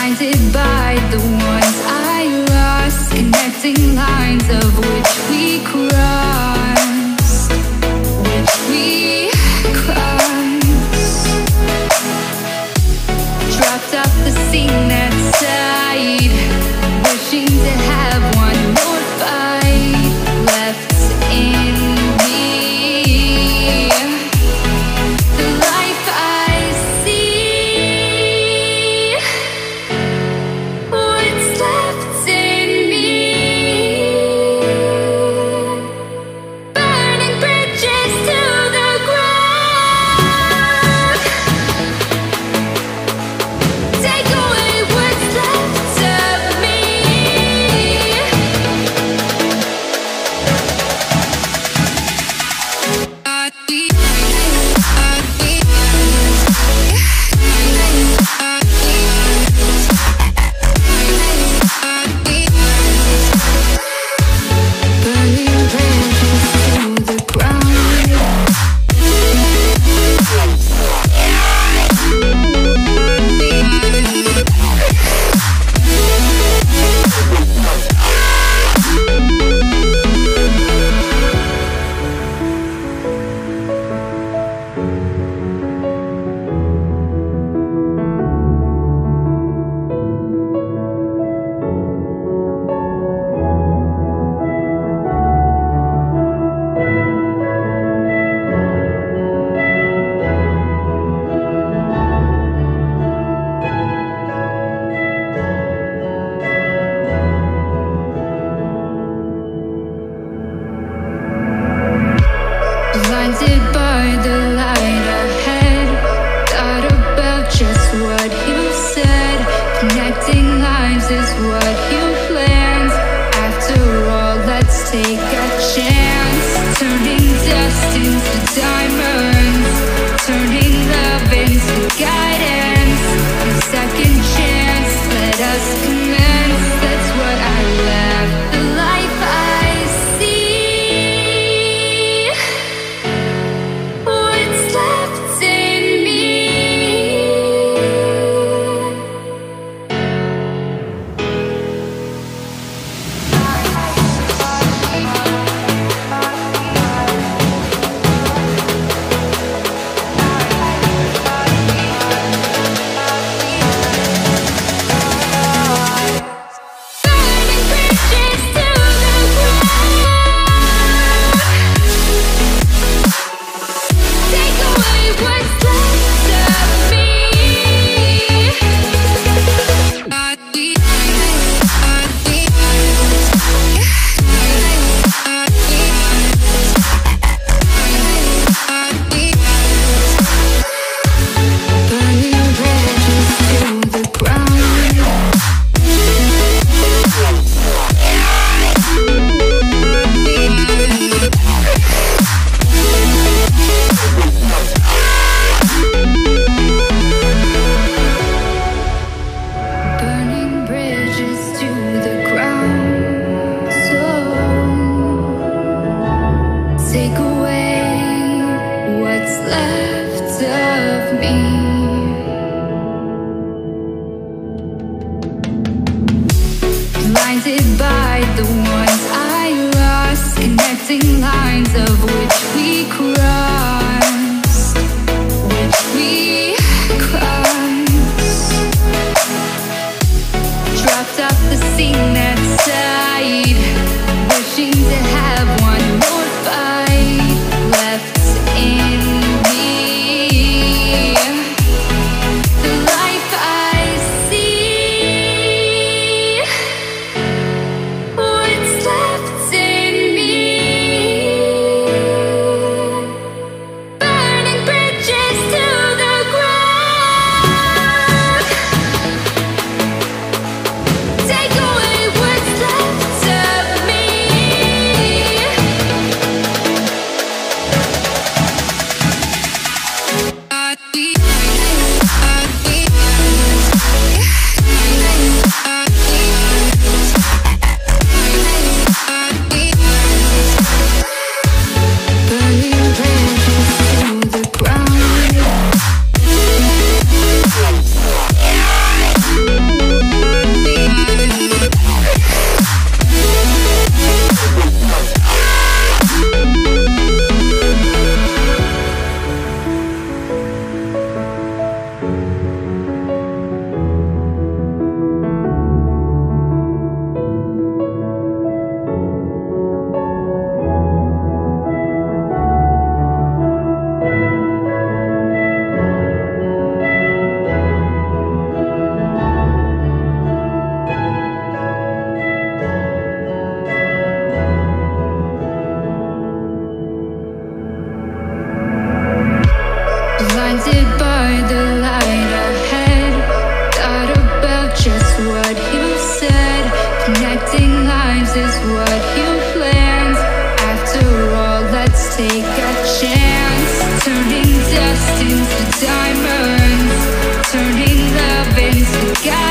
blinded by the ones I lost, connecting lines of which we cross. blinded by the light ahead. Thought about just what you said. Connecting is what you planned. After all, let's take a chance. Turning dust into diamonds. take away what's left of me. you got